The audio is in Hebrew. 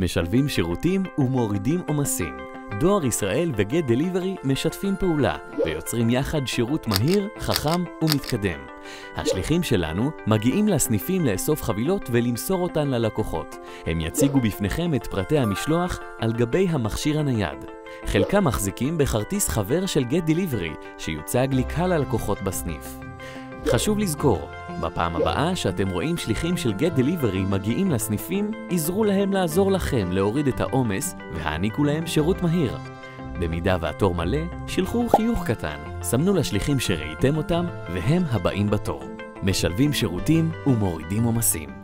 משלבים שירותים ומורידים עומסים. דואר ישראל וגט דליברי משתפים פעולה ויוצרים יחד שירות מהיר, חכם ומתקדם. השליחים שלנו מגיעים לסניפים לאסוף חבילות ולמסור אותן ללקוחות. הם יציגו בפניכם את פרטי המשלוח על גבי המכשיר הנייד. חלקם מחזיקים בכרטיס חבר של גט דליברי שיוצג לקהל הלקוחות בסניף. חשוב לזכור, בפעם הבאה שאתם רואים שליחים של גט דליברי מגיעים לסניפים, עזרו להם לעזור לכם להוריד את העומס והעניקו להם שירות מהיר. במידה והתור מלא, שילחו חיוך קטן, סמנו לשליחים שראיתם אותם והם הבאים בתור. משלבים שירותים ומורידים עומסים.